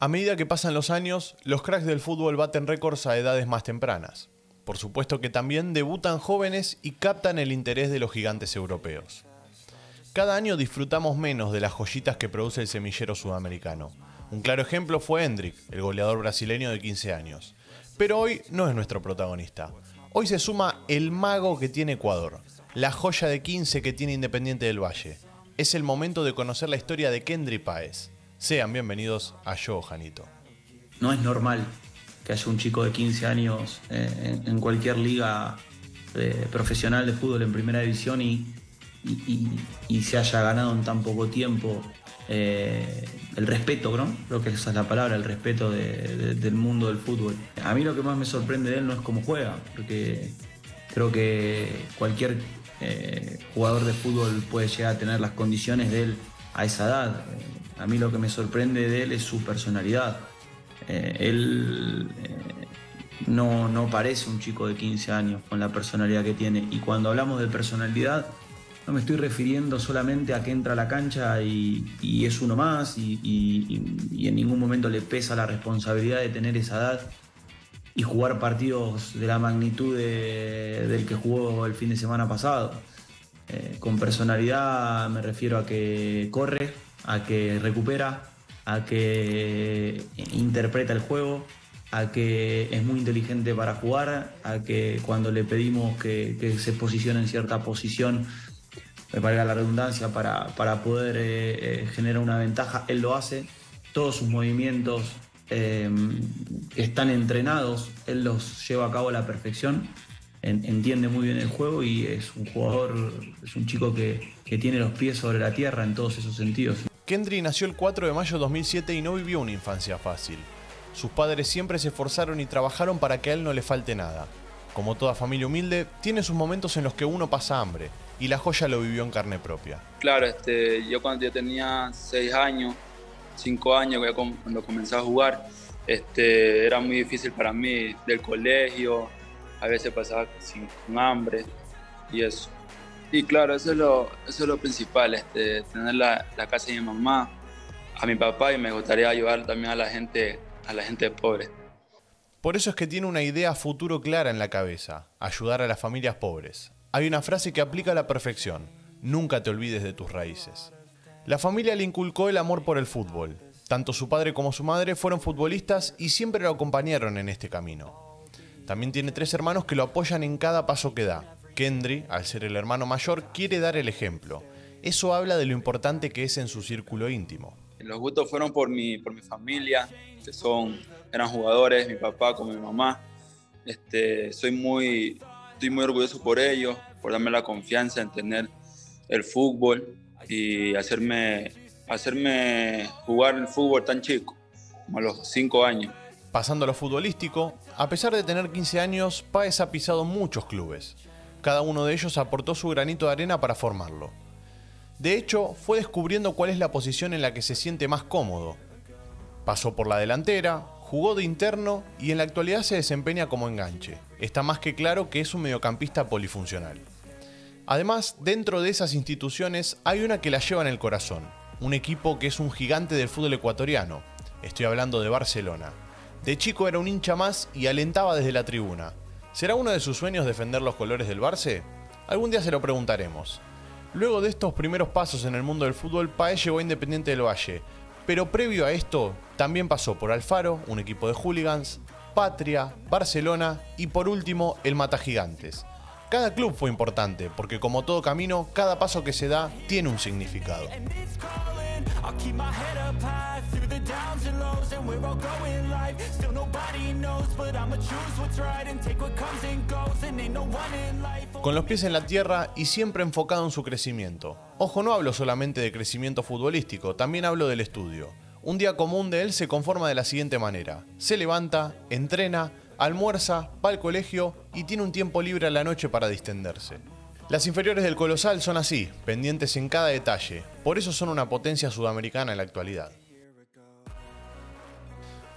A medida que pasan los años, los cracks del fútbol baten récords a edades más tempranas. Por supuesto que también debutan jóvenes y captan el interés de los gigantes europeos. Cada año disfrutamos menos de las joyitas que produce el semillero sudamericano. Un claro ejemplo fue Hendrik, el goleador brasileño de 15 años. Pero hoy no es nuestro protagonista. Hoy se suma el mago que tiene Ecuador, la joya de 15 que tiene Independiente del Valle. Es el momento de conocer la historia de Kendry Páez. Sean bienvenidos a Yo, Janito. No es normal que haya un chico de 15 años eh, en, cualquier liga eh, profesional de fútbol en primera división y, se haya ganado en tan poco tiempo eh, el respeto, ¿no? Creo que esa es la palabra, el respeto del mundo del fútbol. A mí lo que más me sorprende de él no es cómo juega, porque creo que cualquier jugador de fútbol puede llegar a tener las condiciones de él a esa edad. A mí lo que me sorprende de él es su personalidad. Eh, él no, no parece un chico de 15 años con la personalidad que tiene. Y cuando hablamos de personalidad, no me estoy refiriendo solamente a que entra a la cancha y, es uno más y, en ningún momento le pesa la responsabilidad de tener esa edad y jugar partidos de la magnitud del que jugó el fin de semana pasado. Eh, con personalidad me refiero a que corre, a que recupera, a que interpreta el juego, a que es muy inteligente para jugar, a que cuando le pedimos que, se posicione en cierta posición me valga la redundancia, para, poder eh, eh, generar una ventaja. Él lo hace, todos sus movimientos eh, están entrenados, él los lleva a cabo a la perfección, entiende muy bien el juego y es un jugador, es un chico que, que tiene los pies sobre la tierra en todos esos sentidos. Kendry nació el 4 de mayo de 2007 y no vivió una infancia fácil. Sus padres siempre se esforzaron y trabajaron para que a él no le falte nada. Como toda familia humilde, tiene sus momentos en los que uno pasa hambre, y la joya lo vivió en carne propia. Claro, este, yo cuando yo tenía 6 años, 5 años, cuando comencé a jugar, este, era muy difícil para mí del colegio, a veces pasaba sin, con hambre y eso. Y claro, eso es lo, eso es lo principal, este, tener la, la, casa de mi mamá, a mi papá y me gustaría ayudar también a la gente, a la gente pobre. Por eso es que tiene una idea futuro clara en la cabeza, ayudar a las familias pobres, hay una frase que aplica a la perfección, nunca te olvides de tus raíces. La familia le inculcó el amor por el fútbol. Tanto su padre como su madre fueron futbolistas y siempre lo acompañaron en este camino. También tiene tres hermanos que lo apoyan en cada paso que da. Kendry, al ser el hermano mayor, quiere dar el ejemplo. Eso habla de lo importante que es en su círculo íntimo. Los gustos fueron por mi, por mi familia, que son, eran jugadores, mi papá como mi mamá. Este, soy muy, estoy muy orgulloso por ellos, por darme la confianza en tener el fútbol y hacerme, hacerme jugar el fútbol tan chico, como a los 5 años. Pasando a lo futbolístico, a pesar de tener 15 años, Páez ha pisado muchos clubes. Cada uno de ellos aportó su granito de arena para formarlo. De hecho, fue descubriendo cuál es la posición en la que se siente más cómodo. Pasó por la delantera, Jugó de interno y en la actualidad se desempeña como enganche. Está más que claro que es un mediocampista polifuncional. Además, dentro de esas instituciones hay una que la lleva en el corazón, un equipo que es un gigante del fútbol ecuatoriano. Estoy hablando de Barcelona. De chico era un hincha más y alentaba desde la tribuna. ¿Será uno de sus sueños defender los colores del Barça? Algún día se lo preguntaremos. Luego de estos primeros pasos en el mundo del fútbol, Paez llegó a Independiente del Valle, pero previo a esto, también pasó por Alfaro, un equipo de hooligans, Patria, Barcelona y por último el Mata Gigantes. Cada club fue importante porque como todo camino, cada paso que se da tiene un significado. Con los pies en la tierra y siempre enfocado en su crecimiento. Ojo, no hablo solamente de crecimiento futbolístico, también hablo del estudio. Un día común de él se conforma de la siguiente manera. Se levanta, entrena, almuerza, va al colegio y tiene un tiempo libre a la noche para distenderse. Las inferiores del Colosal son así, pendientes en cada detalle, por eso son una potencia sudamericana en la actualidad.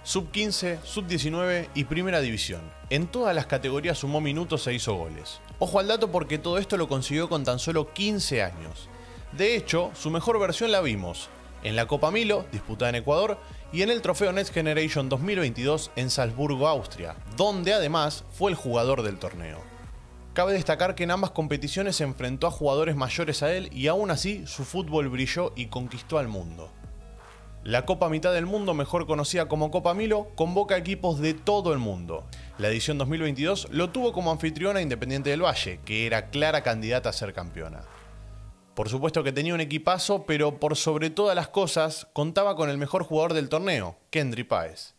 Sub 15, Sub 19 y Primera División. En todas las categorías sumó minutos e hizo goles. Ojo al dato porque todo esto lo consiguió con tan solo 15 años. De hecho, su mejor versión la vimos en la Copa Milo, disputada en Ecuador, y en el trofeo Next Generation 2022 en Salzburgo, Austria, donde además fue el jugador del torneo. Cabe destacar que en ambas competiciones se enfrentó a jugadores mayores a él y aún así su fútbol brilló y conquistó al mundo. La Copa Mitad del Mundo, mejor conocida como Copa Milo, convoca equipos de todo el mundo. La edición 2022 lo tuvo como anfitriona Independiente del Valle, que era clara candidata a ser campeona. Por supuesto que tenía un equipazo, pero por sobre todas las cosas contaba con el mejor jugador del torneo, Kendry Páez.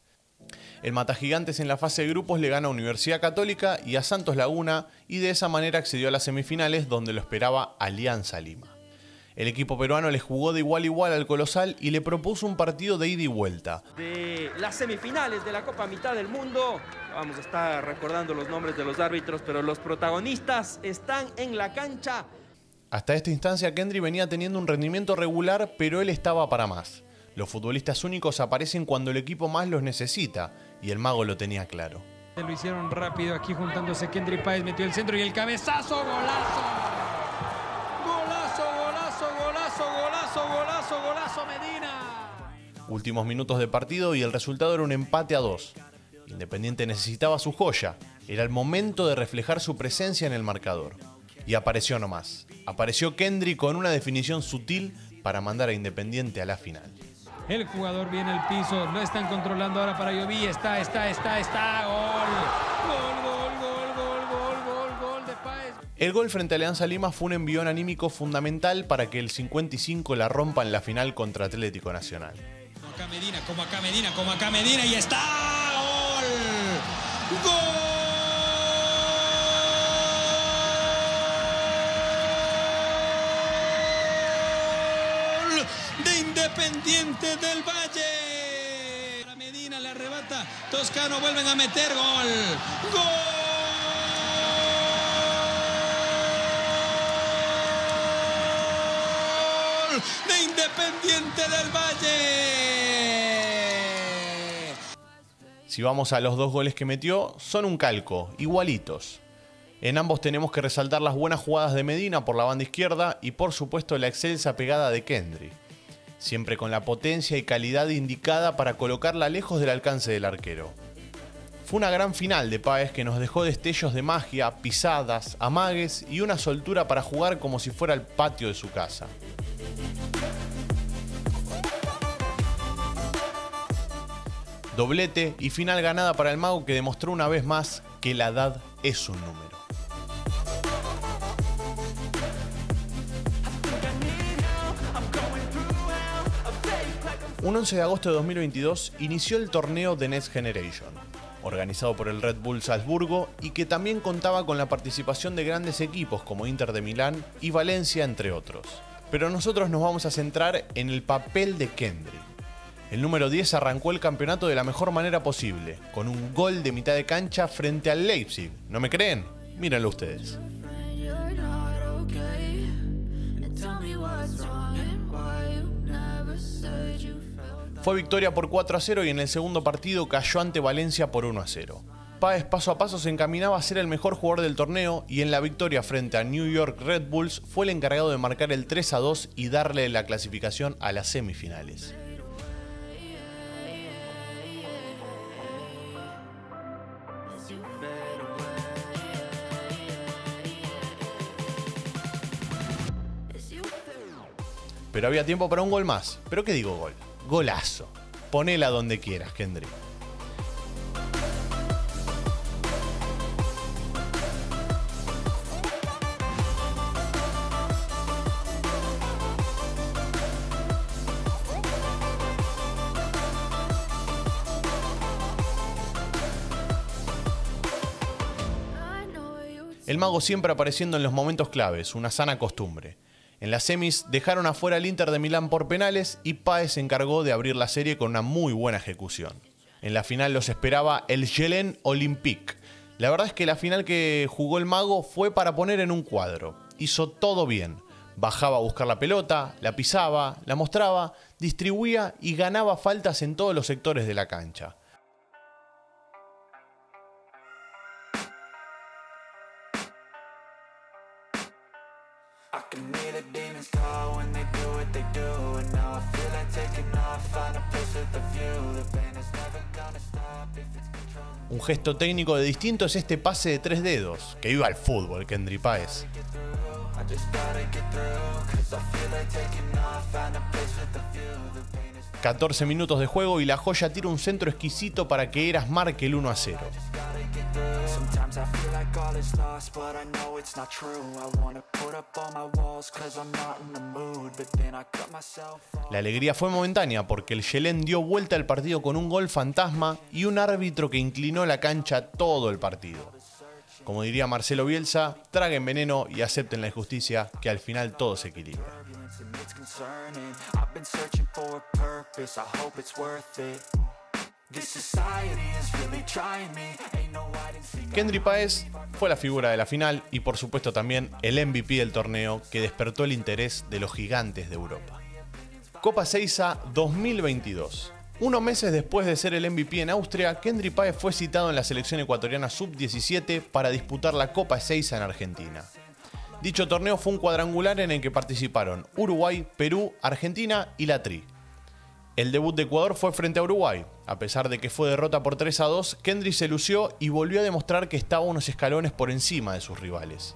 El Matagigantes en la fase de grupos le gana a Universidad Católica y a Santos Laguna y de esa manera accedió a las semifinales donde lo esperaba Alianza Lima. El equipo peruano le jugó de igual a igual al Colosal y le propuso un partido de ida y vuelta. De las semifinales de la Copa Mitad del Mundo, vamos a estar recordando los nombres de los árbitros, pero los protagonistas están en la cancha. Hasta esta instancia Kendry venía teniendo un rendimiento regular, pero él estaba para más. Los futbolistas únicos aparecen cuando el equipo más los necesita, y el mago lo tenía claro. Lo hicieron rápido aquí juntándose Kendry Páez, metió el centro y el cabezazo, golazo. Últimos minutos de partido y el resultado era un empate a dos. Independiente necesitaba su joya. Era el momento de reflejar su presencia en el marcador. Y apareció nomás. Apareció Kendry con una definición sutil para mandar a Independiente a la final. El jugador viene al piso, lo están controlando ahora para Yoví. Está, está, está, está. Gol. Gol, gol, gol, gol, gol, gol, gol de Páez. El gol frente a Alianza Lima fue un envión anímico fundamental para que el 55 la rompa en la final contra Atlético Nacional acá Medina, como acá Medina, como acá Medina y está. ¡Gol! ¡Gol! De Independiente del Valle. La Medina le arrebata. Toscano vuelven a meter gol. ¡Gol! de Independiente del Valle. Si vamos a los dos goles que metió, son un calco, igualitos. En ambos tenemos que resaltar las buenas jugadas de Medina por la banda izquierda y por supuesto la excelsa pegada de Kendry. Siempre con la potencia y calidad indicada para colocarla lejos del alcance del arquero. Fue una gran final de Páez que nos dejó destellos de magia, pisadas, amagues y una soltura para jugar como si fuera el patio de su casa. Doblete y final ganada para el mago que demostró una vez más que la edad es un número. Un 11 de agosto de 2022 inició el torneo de Next Generation, organizado por el Red Bull Salzburgo y que también contaba con la participación de grandes equipos como Inter de Milán y Valencia, entre otros. Pero nosotros nos vamos a centrar en el papel de Kendry. El número 10 arrancó el campeonato de la mejor manera posible, con un gol de mitad de cancha frente al Leipzig. ¿No me creen? Mírenlo ustedes. Fue victoria por 4 a 0 y en el segundo partido cayó ante Valencia por 1 a 0. Páez paso a paso se encaminaba a ser el mejor jugador del torneo y en la victoria frente a New York Red Bulls fue el encargado de marcar el 3 a 2 y darle la clasificación a las semifinales. Pero había tiempo para un gol más. ¿Pero qué digo gol? Golazo. Ponela donde quieras, Kendrick. El mago siempre apareciendo en los momentos claves, una sana costumbre. En las semis dejaron afuera al Inter de Milán por penales y Páez se encargó de abrir la serie con una muy buena ejecución. En la final los esperaba el Jelen Olympique. La verdad es que la final que jugó el mago fue para poner en un cuadro. Hizo todo bien. Bajaba a buscar la pelota, la pisaba, la mostraba, distribuía y ganaba faltas en todos los sectores de la cancha. Un gesto técnico de distinto es este pase de tres dedos, que iba al fútbol, Kendry Páez. ...14 minutos de juego y la joya tira un centro exquisito para que Eras marque el 1 a 0. La alegría fue momentánea porque el Yelén dio vuelta al partido con un gol fantasma y un árbitro que inclinó la cancha todo el partido. Como diría Marcelo Bielsa, traguen veneno y acepten la injusticia que al final todo se equilibra. Kendry Páez fue la figura de la final y por supuesto también el MVP del torneo que despertó el interés de los gigantes de Europa. Copa Seiza 2022. Unos meses después de ser el MVP en Austria, Kendry Páez fue citado en la selección ecuatoriana sub-17 para disputar la Copa Seiza en Argentina. Dicho torneo fue un cuadrangular en el que participaron Uruguay, Perú, Argentina y la Tri. El debut de Ecuador fue frente a Uruguay. A pesar de que fue derrota por 3 a 2, Kendry se lució y volvió a demostrar que estaba unos escalones por encima de sus rivales.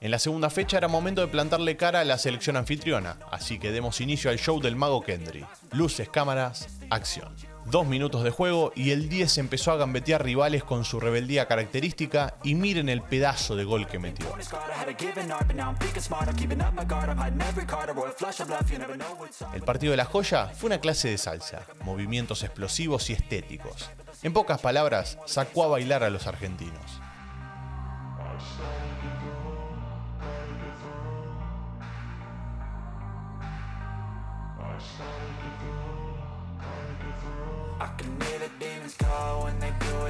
En la segunda fecha era momento de plantarle cara a la selección anfitriona, así que demos inicio al show del mago Kendry. Luces, cámaras, acción. Dos minutos de juego y el 10 empezó a gambetear rivales con su rebeldía característica y miren el pedazo de gol que metió. El partido de la joya fue una clase de salsa, movimientos explosivos y estéticos. En pocas palabras, sacó a bailar a los argentinos.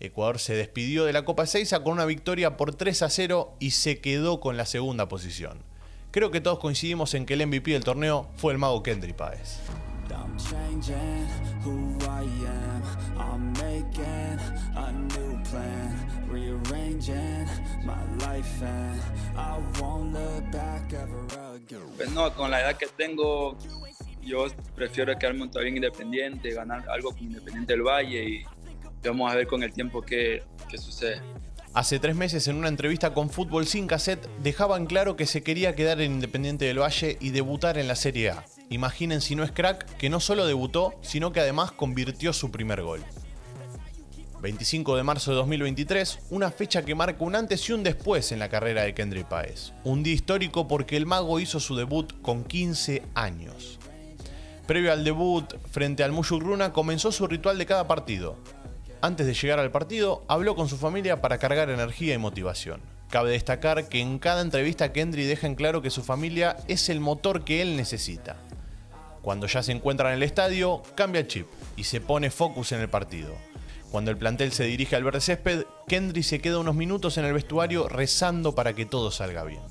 Ecuador se despidió de la Copa Seiza con una victoria por 3 a 0 y se quedó con la segunda posición. Creo que todos coincidimos en que el MVP del torneo fue el mago Kendry Páez. Pues no, con la edad que tengo, yo prefiero quedarme todavía independiente, ganar algo con Independiente del Valle y vamos a ver con el tiempo qué, sucede. Hace tres meses en una entrevista con Fútbol Sin Cassette dejaban claro que se quería quedar en Independiente del Valle y debutar en la Serie A. Imaginen si no es crack que no solo debutó, sino que además convirtió su primer gol. 25 de marzo de 2023, una fecha que marca un antes y un después en la carrera de Kendry Páez. Un día histórico porque el mago hizo su debut con 15 años. Previo al debut frente al Runa comenzó su ritual de cada partido. Antes de llegar al partido, habló con su familia para cargar energía y motivación. Cabe destacar que en cada entrevista Kendry deja en claro que su familia es el motor que él necesita. Cuando ya se encuentra en el estadio, cambia el chip y se pone focus en el partido. Cuando el plantel se dirige al verde césped, Kendry se queda unos minutos en el vestuario rezando para que todo salga bien.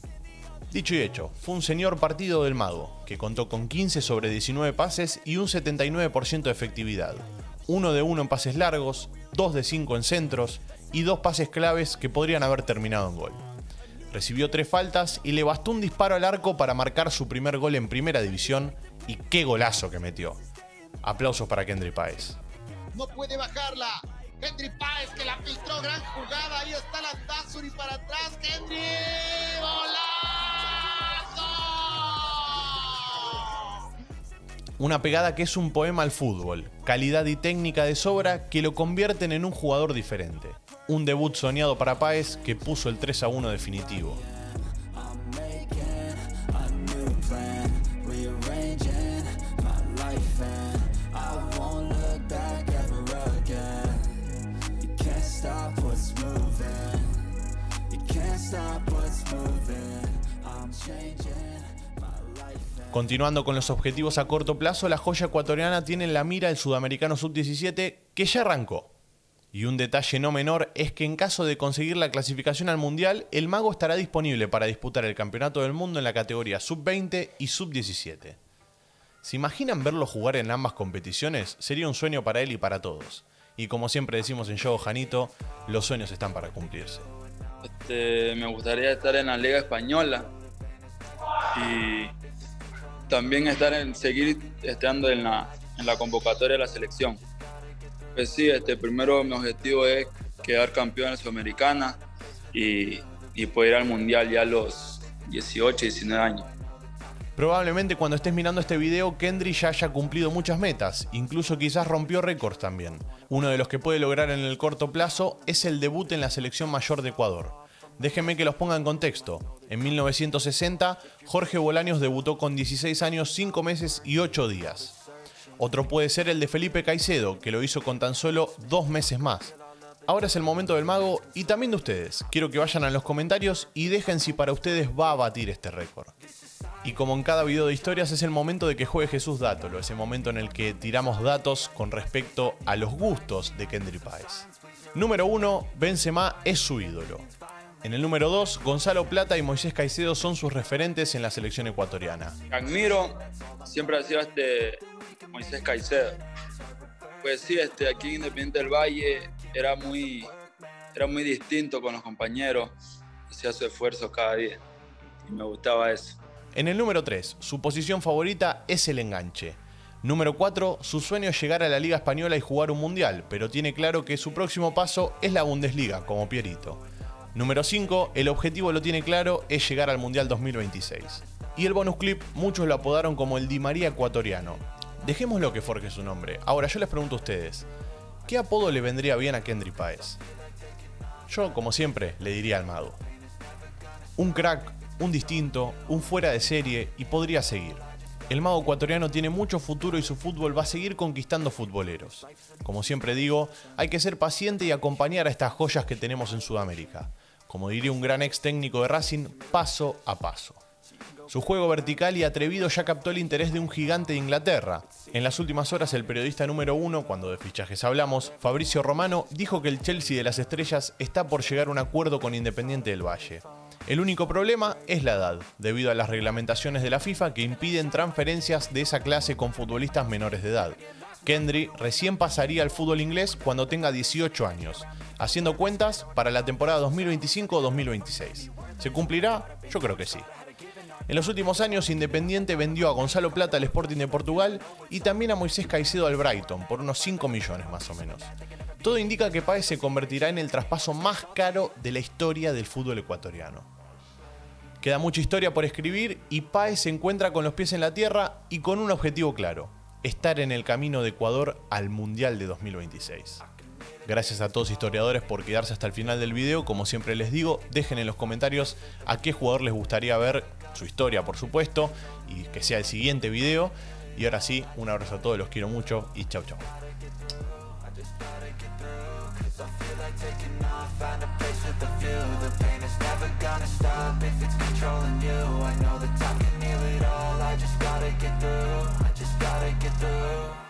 Dicho y hecho, fue un señor partido del mago, que contó con 15 sobre 19 pases y un 79% de efectividad. Uno de uno en pases largos, 2 de 5 en centros y dos pases claves que podrían haber terminado en gol. Recibió tres faltas y le bastó un disparo al arco para marcar su primer gol en primera división y qué golazo que metió. Aplausos para Kendry Páez. No puede bajarla. Kendry Páez que la filtró, gran jugada. Ahí está la Tazuri para atrás. Kendry, golazo. Una pegada que es un poema al fútbol, calidad y técnica de sobra que lo convierten en un jugador diferente. Un debut soñado para Páez que puso el 3 a 1 definitivo. Continuando con los objetivos a corto plazo, la joya ecuatoriana tiene en la mira el sudamericano sub-17 que ya arrancó. Y un detalle no menor es que en caso de conseguir la clasificación al Mundial, el mago estará disponible para disputar el Campeonato del Mundo en la categoría sub-20 y sub-17. ¿Se imaginan verlo jugar en ambas competiciones? Sería un sueño para él y para todos. Y como siempre decimos en Show Janito, los sueños están para cumplirse. Este, me gustaría estar en la Liga Española y también estar en, seguir estando en la, en la convocatoria de la selección. Pues sí, este, primero mi objetivo es quedar campeón en la Sudamericana y, y poder ir al Mundial ya a los 18, 19 años. Probablemente cuando estés mirando este video, Kendry ya haya cumplido muchas metas, incluso quizás rompió récords también. Uno de los que puede lograr en el corto plazo es el debut en la selección mayor de Ecuador. Déjenme que los ponga en contexto. En 1960, Jorge Bolaños debutó con 16 años, 5 meses y 8 días. Otro puede ser el de Felipe Caicedo, que lo hizo con tan solo 2 meses más. Ahora es el momento del mago y también de ustedes. Quiero que vayan a los comentarios y dejen si para ustedes va a batir este récord. Y como en cada video de historias es el momento de que juegue Jesús Dátolo, ese momento en el que tiramos datos con respecto a los gustos de Kendry Páez. Número 1, Benzema es su ídolo. En el número 2, Gonzalo Plata y Moisés Caicedo son sus referentes en la selección ecuatoriana. Admiro, siempre ha sido este Moisés Caicedo. Pues sí, este, aquí en Independiente del Valle era muy, era muy distinto con los compañeros, hacía su esfuerzo cada día y me gustaba eso. En el número 3, su posición favorita es el enganche. Número 4, su sueño es llegar a la Liga Española y jugar un mundial, pero tiene claro que su próximo paso es la Bundesliga, como Pierito. Número 5, el objetivo lo tiene claro, es llegar al Mundial 2026. Y el bonus clip, muchos lo apodaron como el Di María ecuatoriano. Dejémoslo que forje su nombre. Ahora yo les pregunto a ustedes, ¿qué apodo le vendría bien a Kendry Páez? Yo, como siempre, le diría al mago. Un crack, un distinto, un fuera de serie y podría seguir. El mago ecuatoriano tiene mucho futuro y su fútbol va a seguir conquistando futboleros. Como siempre digo, hay que ser paciente y acompañar a estas joyas que tenemos en Sudamérica. Como diría un gran ex técnico de Racing, paso a paso. Su juego vertical y atrevido ya captó el interés de un gigante de Inglaterra. En las últimas horas el periodista número uno, cuando de fichajes hablamos, Fabricio Romano, dijo que el Chelsea de las Estrellas está por llegar a un acuerdo con Independiente del Valle. El único problema es la edad, debido a las reglamentaciones de la FIFA que impiden transferencias de esa clase con futbolistas menores de edad. Kendry recién pasaría al fútbol inglés cuando tenga 18 años, haciendo cuentas para la temporada 2025-2026. ¿Se cumplirá? Yo creo que sí. En los últimos años, Independiente vendió a Gonzalo Plata al Sporting de Portugal y también a Moisés Caicedo al Brighton por unos 5 millones más o menos. Todo indica que Páez se convertirá en el traspaso más caro de la historia del fútbol ecuatoriano. Queda mucha historia por escribir y Páez se encuentra con los pies en la tierra y con un objetivo claro, estar en el camino de Ecuador al Mundial de 2026. Gracias a todos historiadores por quedarse hasta el final del video. Como siempre les digo, dejen en los comentarios a qué jugador les gustaría ver su historia, por supuesto, y que sea el siguiente video. Y ahora sí, un abrazo a todos, los quiero mucho y chau chau. gotta get through